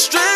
straight.